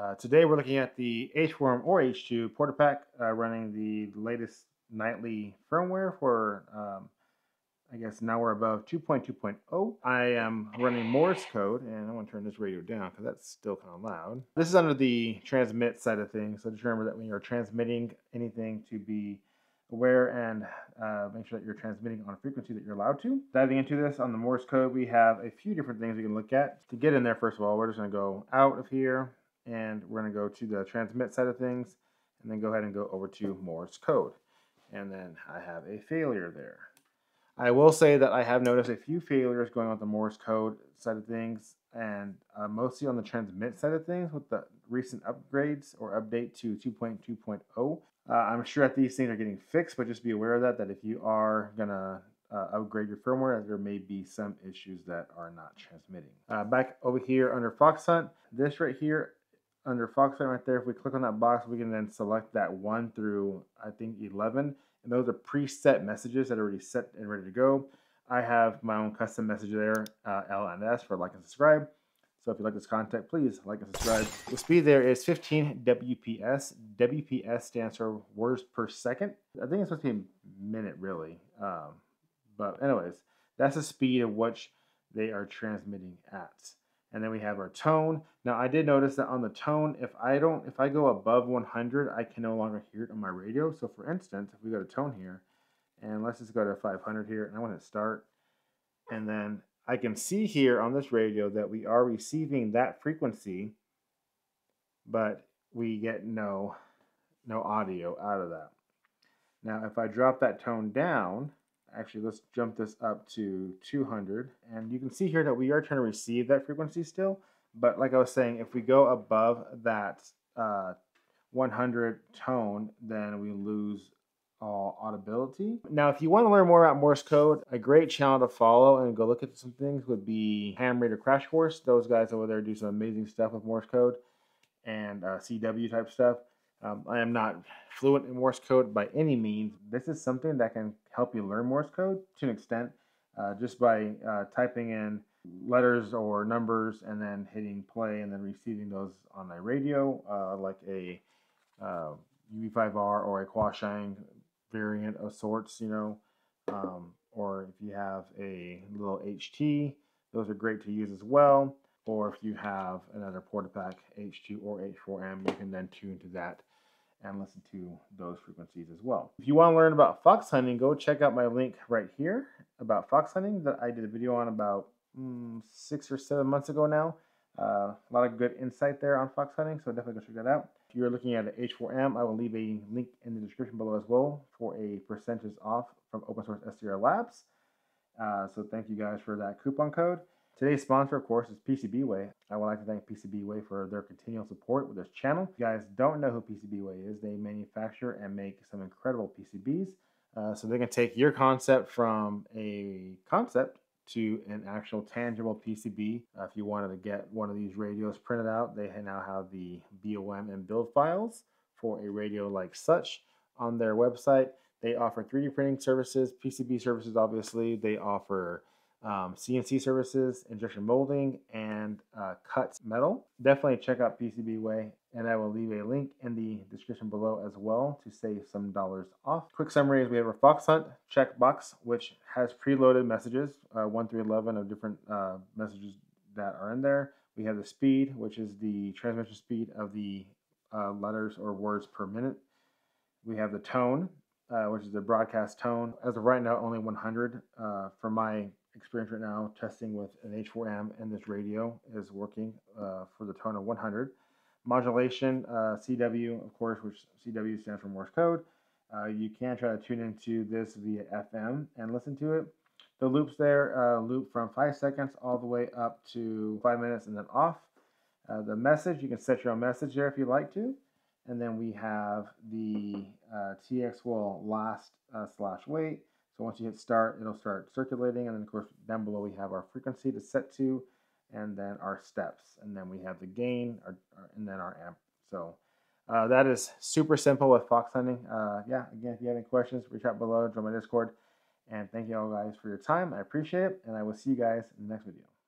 Uh, today we're looking at the H4M or H2 PortaPack uh, running the latest nightly firmware for, um, I guess now we're above 2.2.0. I am running Morse code, and I want to turn this radio down because that's still kind of loud. This is under the transmit side of things, so just remember that when you're transmitting anything to be aware and uh, make sure that you're transmitting on a frequency that you're allowed to. Diving into this on the Morse code, we have a few different things we can look at. To get in there, first of all, we're just going to go out of here, and we're going to go to the transmit side of things and then go ahead and go over to Morse code. And then I have a failure there. I will say that I have noticed a few failures going on the Morse code side of things and uh, mostly on the transmit side of things with the recent upgrades or update to 2.2.0. Uh, I'm sure that these things are getting fixed, but just be aware of that, that if you are going to uh, upgrade your firmware, there may be some issues that are not transmitting. Uh, back over here under Fox Hunt, this right here under Foxhunt right there, if we click on that box, we can then select that 1 through, I think, 11. And those are preset messages that are already set and ready to go. I have my own custom message there, uh, L and S for like and subscribe. So if you like this content, please like and subscribe. The speed there is 15 WPS. WPS stands for words per second. I think it's supposed to be a minute, really. Um, but anyways, that's the speed at which they are transmitting at and then we have our tone. Now I did notice that on the tone, if I don't, if I go above 100, I can no longer hear it on my radio. So for instance, if we go to tone here, and let's just go to 500 here, and I want to start, and then I can see here on this radio that we are receiving that frequency, but we get no, no audio out of that. Now if I drop that tone down, actually let's jump this up to 200 and you can see here that we are trying to receive that frequency still but like I was saying if we go above that uh, 100 tone then we lose all audibility. Now if you want to learn more about Morse code a great channel to follow and go look at some things would be Ham Radio Crash Course. Those guys over there do some amazing stuff with Morse code and uh, CW type stuff. Um, I am not fluent in Morse code by any means. This is something that can help you learn Morse code to an extent uh, just by uh, typing in letters or numbers and then hitting play and then receiving those on a radio uh, like a UV5R uh, or a Quansheng variant of sorts, you know. Um, or if you have a little HT, those are great to use as well. Or if you have another PortaPack H2 or H4M, you can then tune to that and listen to those frequencies as well. If you want to learn about fox hunting, go check out my link right here about fox hunting that I did a video on about mm, six or seven months ago now. Uh, a lot of good insight there on fox hunting, so definitely go check that out. If you're looking at an H4M, I will leave a link in the description below as well for a percentage off from Open Source SDR Labs. Uh, so thank you guys for that coupon code. Today's sponsor, of course, is PCBWay. I would like to thank PCBWay for their continual support with this channel. If you guys don't know who PCBWay is, they manufacture and make some incredible PCBs. Uh, so they can take your concept from a concept to an actual tangible PCB. Uh, if you wanted to get one of these radios printed out, they now have the BOM and build files for a radio like such on their website. They offer 3D printing services, PCB services, obviously. They offer um, CNC services, injection molding, and uh, cuts metal. Definitely check out PCBWay, and I will leave a link in the description below as well to save some dollars off. Quick summary is we have a Fox Hunt checkbox, which has preloaded messages, uh, 1 through 11 of different uh, messages that are in there. We have the speed, which is the transmission speed of the uh, letters or words per minute. We have the tone, uh, which is the broadcast tone. As of right now, only 100 uh, for my experience right now testing with an H4M and this radio is working uh, for the tone of 100. Modulation, uh, CW, of course, which CW stands for Morse code. Uh, you can try to tune into this via FM and listen to it. The loops there uh, loop from 5 seconds all the way up to 5 minutes and then off. Uh, the message, you can set your own message there if you'd like to. And then we have the uh, TX will last slash wait so once you hit start, it'll start circulating. And then of course, down below we have our frequency to set to, and then our steps. And then we have the gain, our, our, and then our amp. So uh, that is super simple with fox hunting. Uh, yeah, again, if you have any questions, reach out below, join my Discord. And thank you all guys for your time. I appreciate it. And I will see you guys in the next video.